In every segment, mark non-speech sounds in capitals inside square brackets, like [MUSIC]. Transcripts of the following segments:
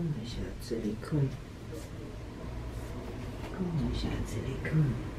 看一下这里，看。看一下这里，看。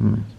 Mm.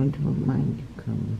I don't mind you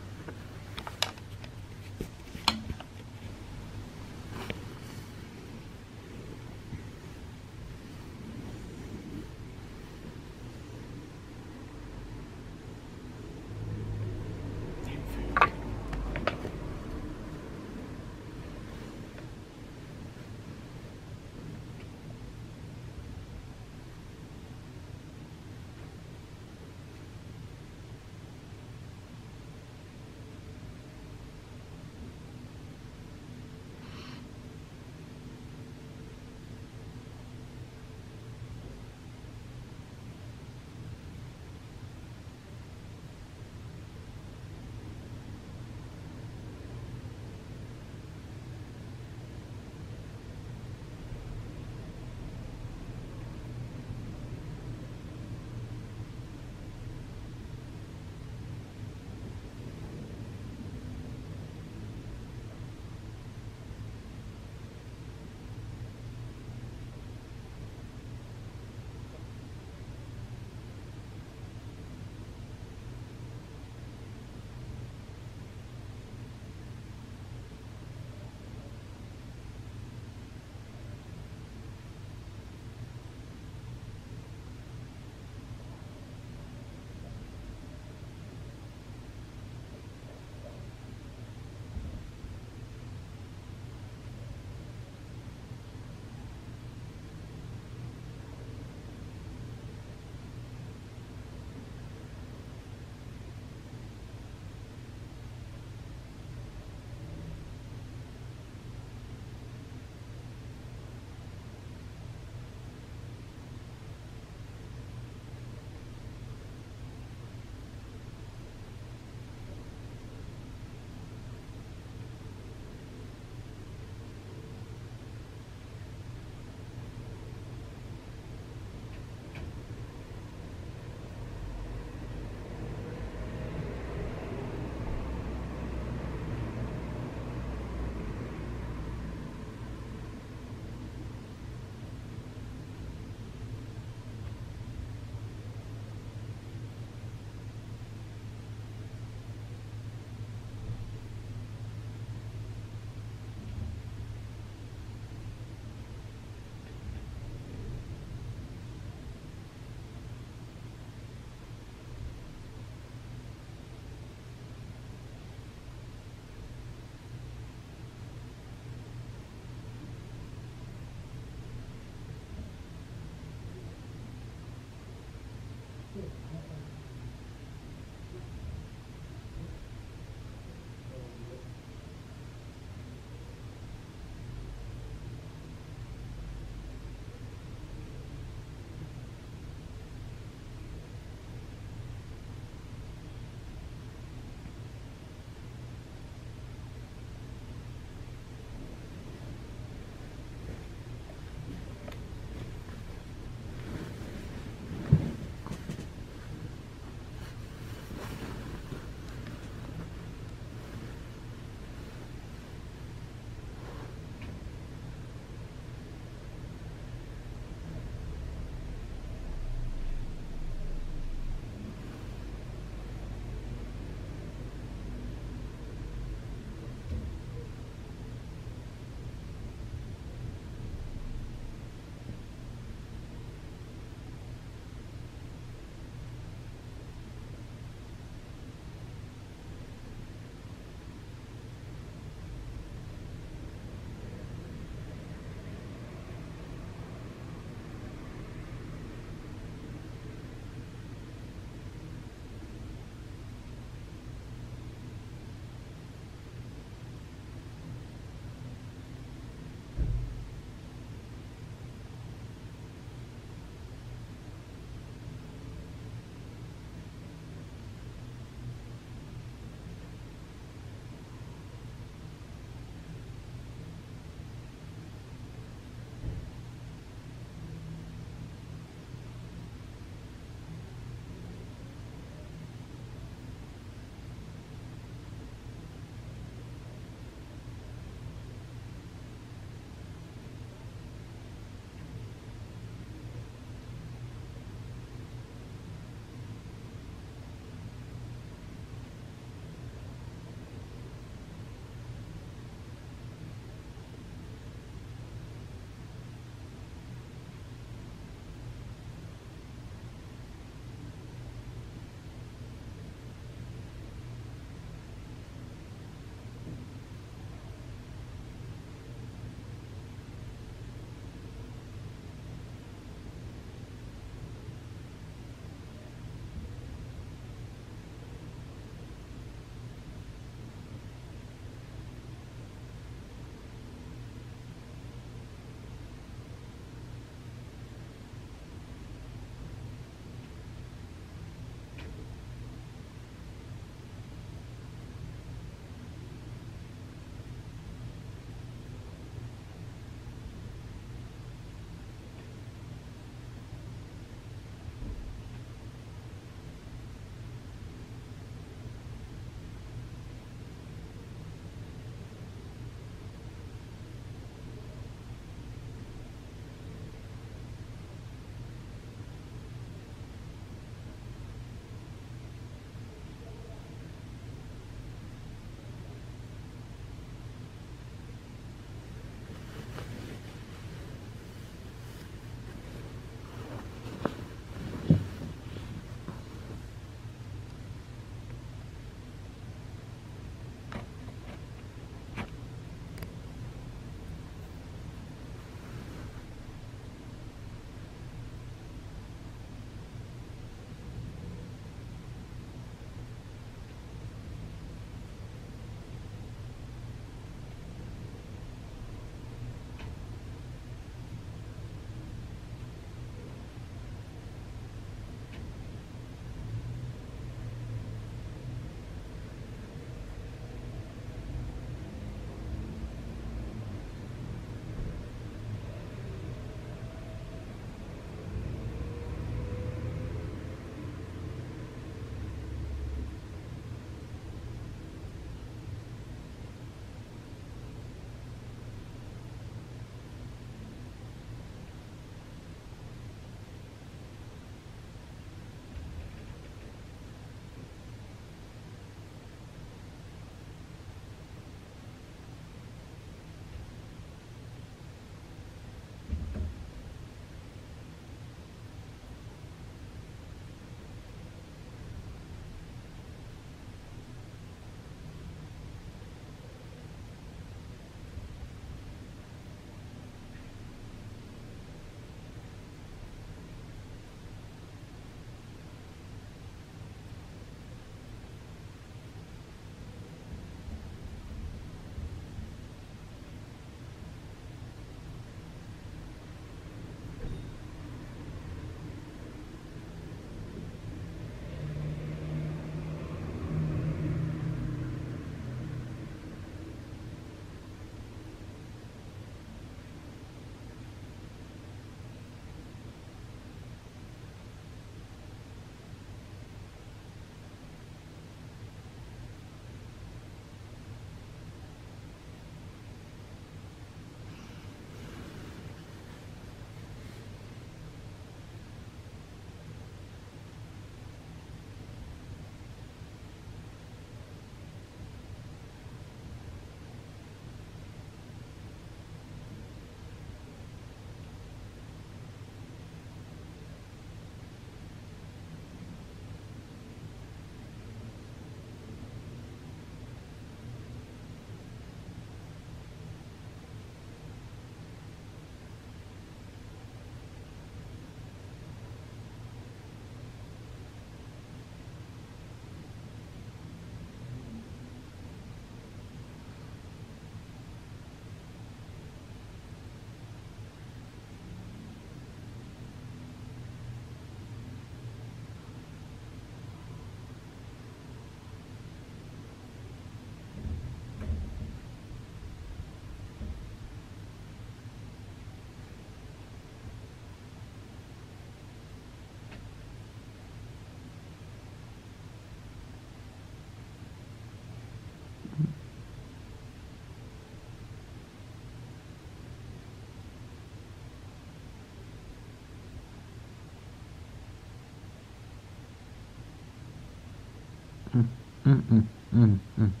coming. Mm, mm, mm,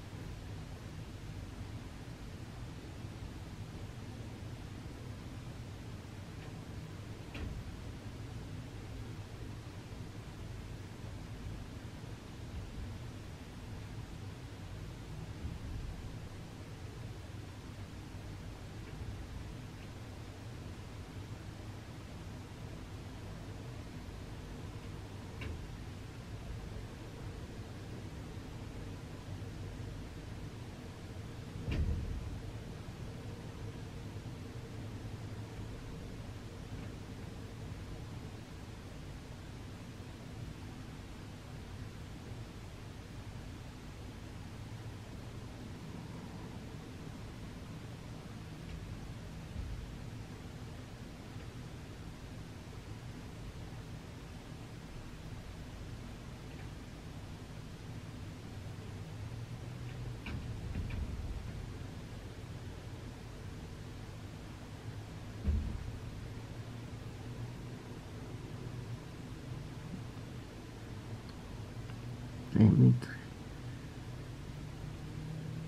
mm.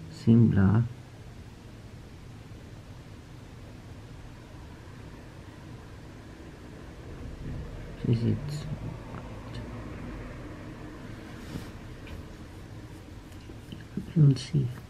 Sembra sembra Sì, sì. Non si.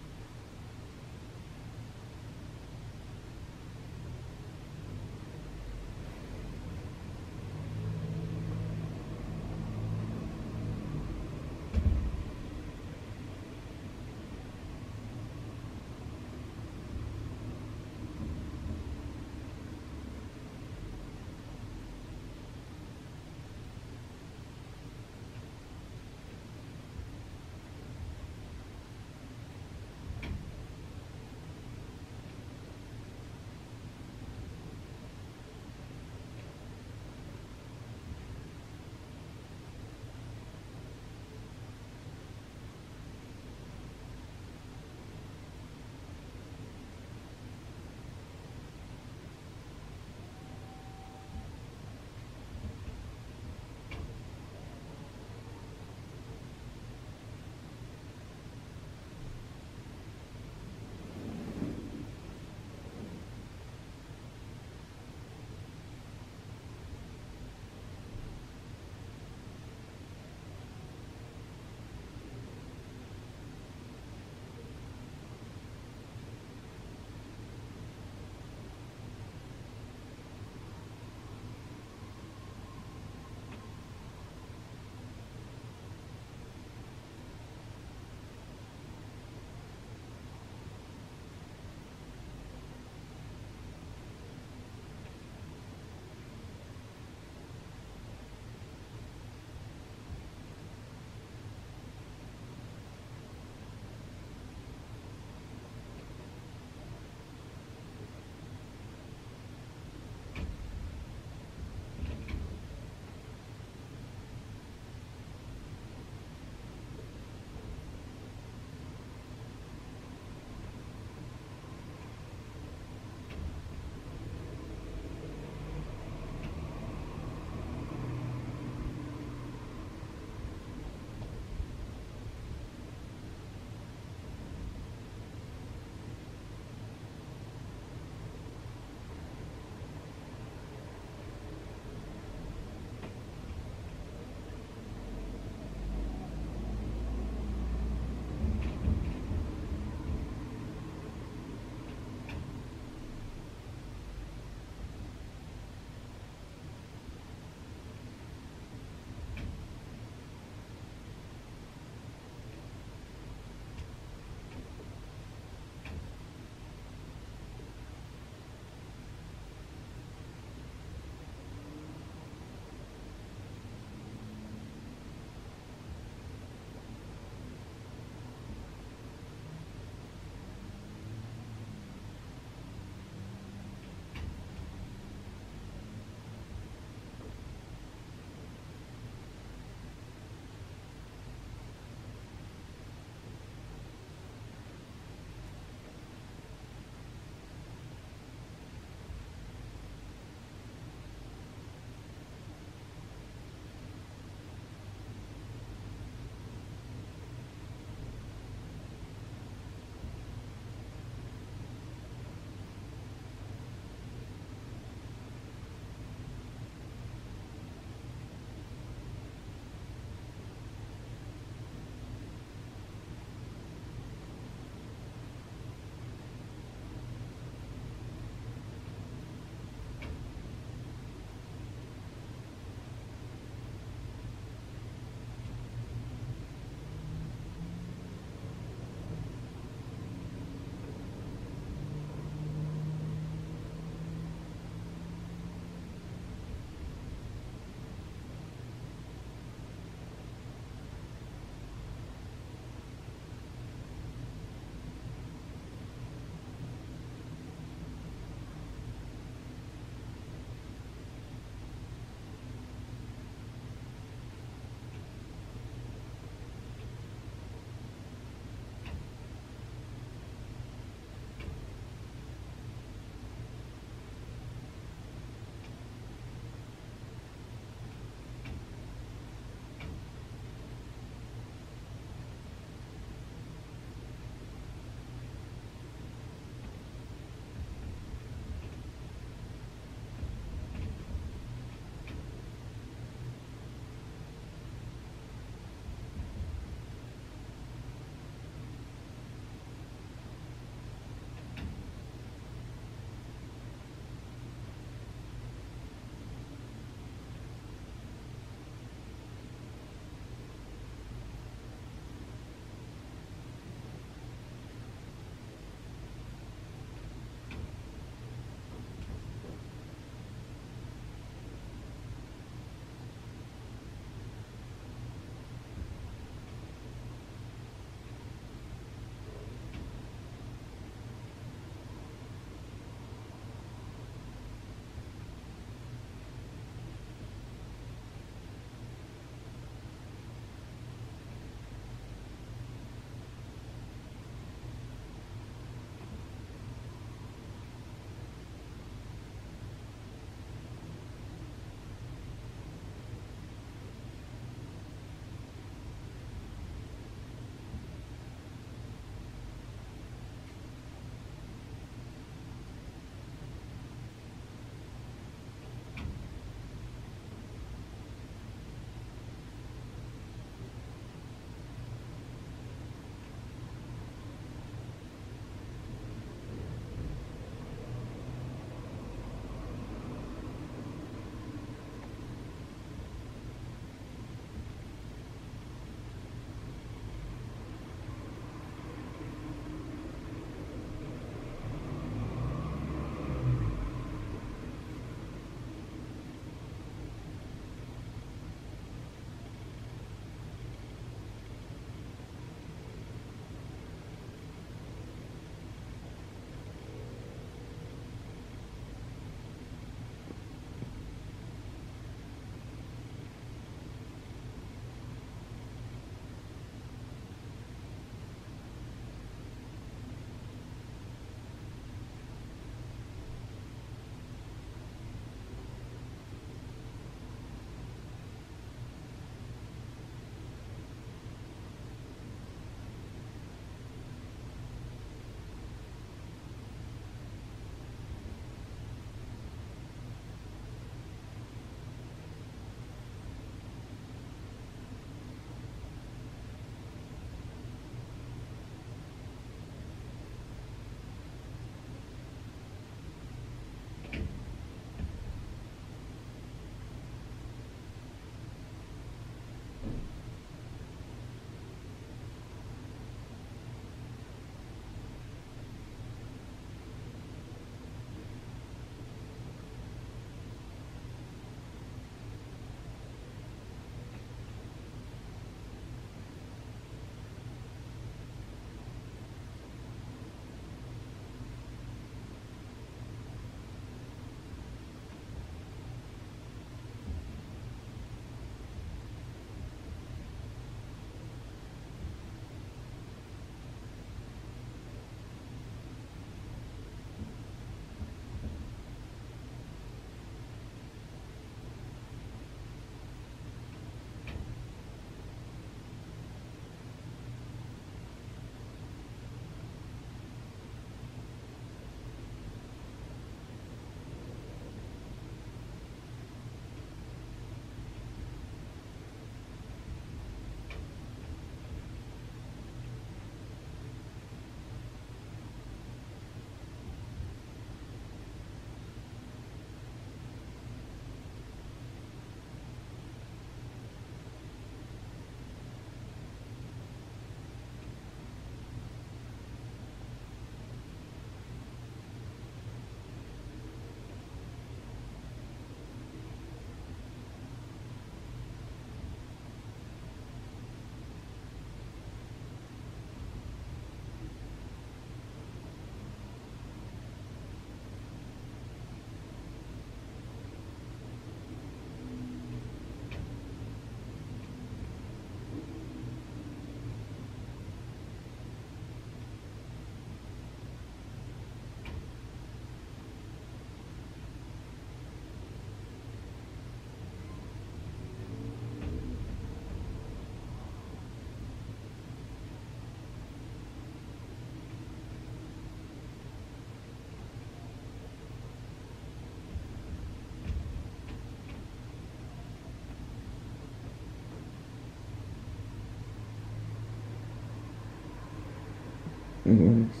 Mm-hmm.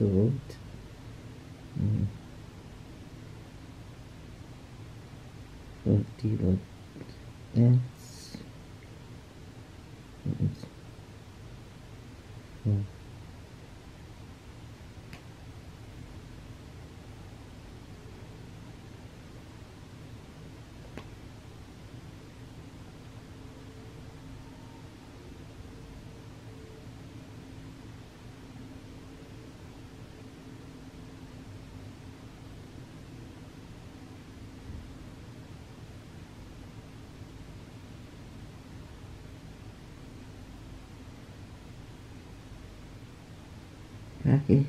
The road. Aquí.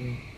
Mm.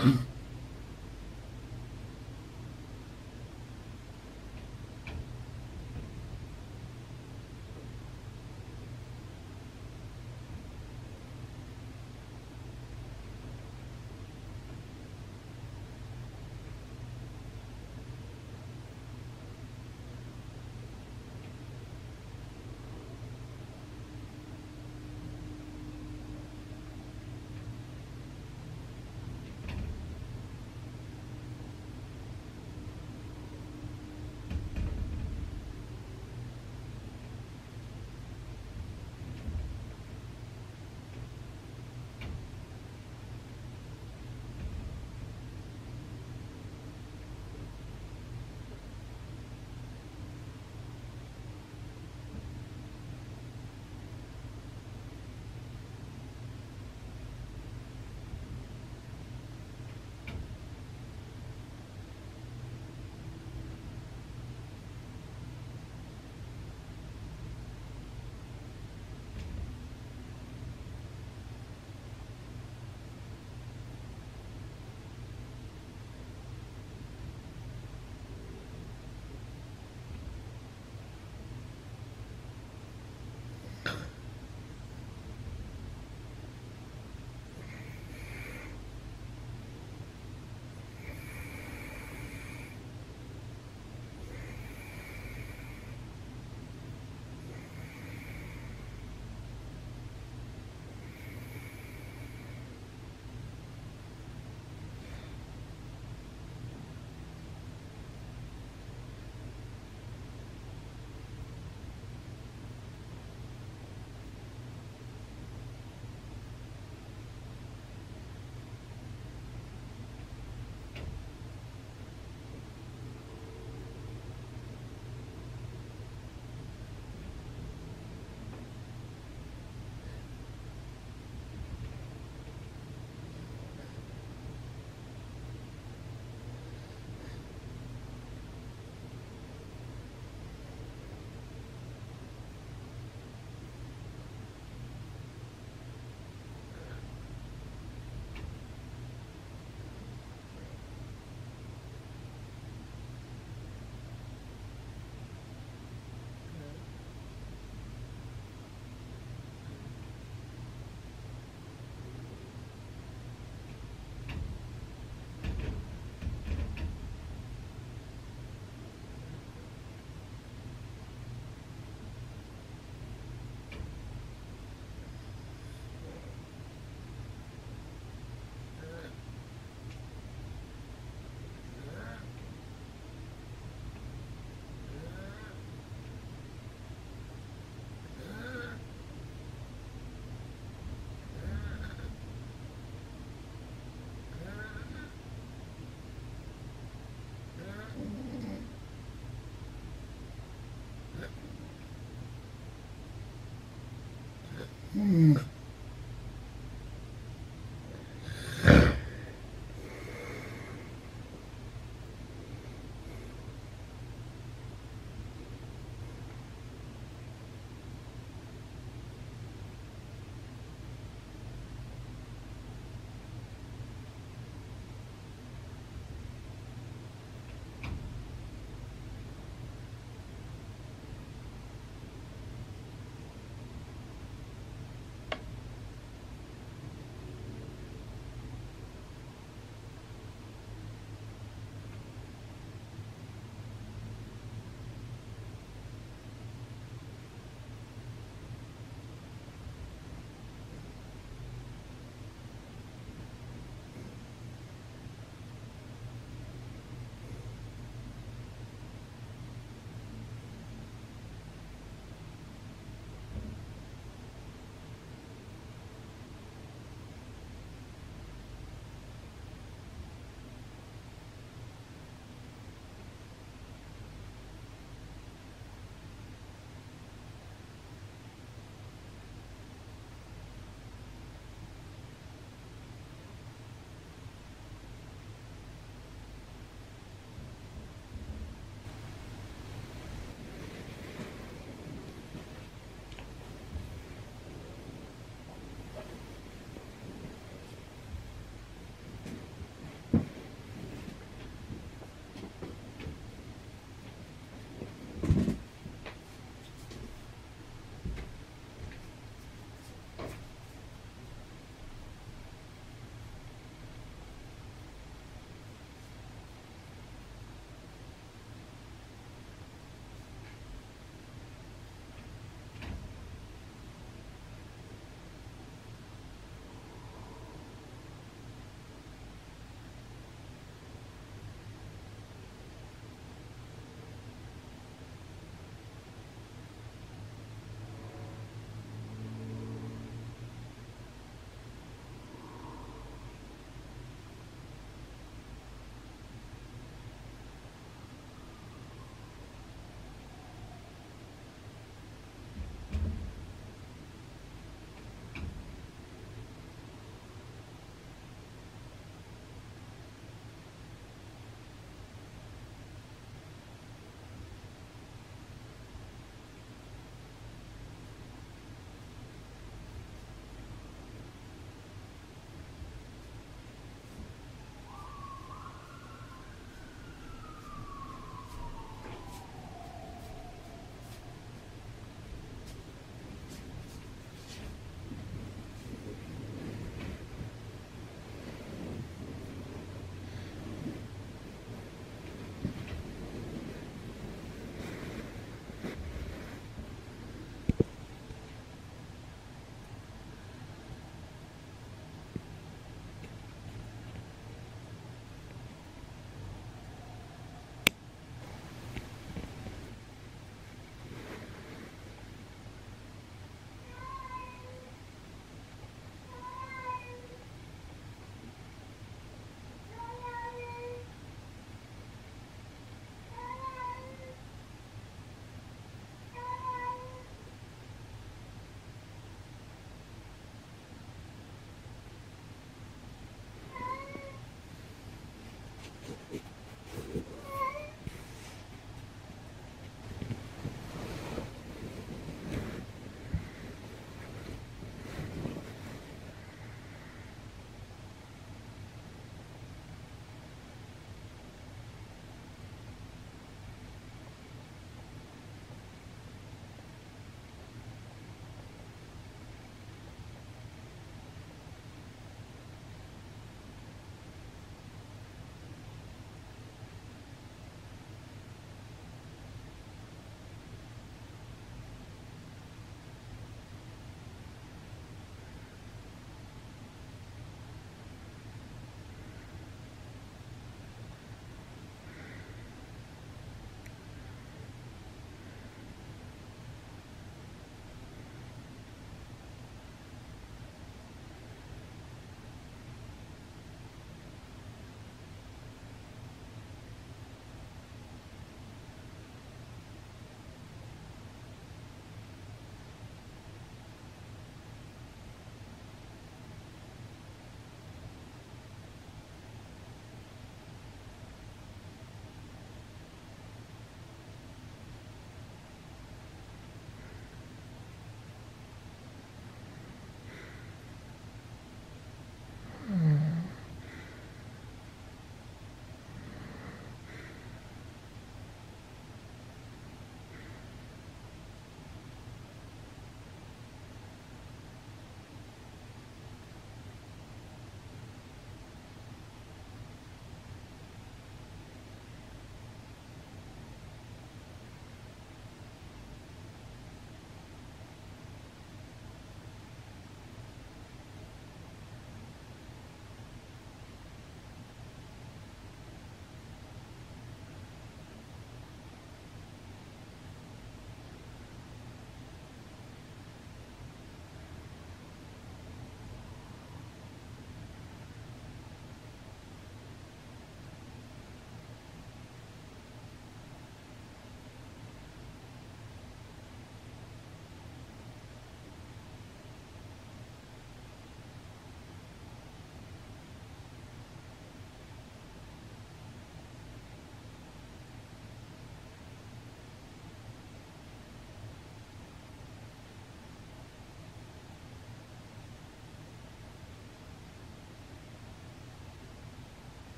Mm-hmm. [CLEARS THROAT] Mm.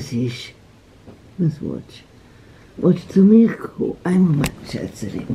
sich Miss Watch. Watch zu mir, einmal, Schätzchen.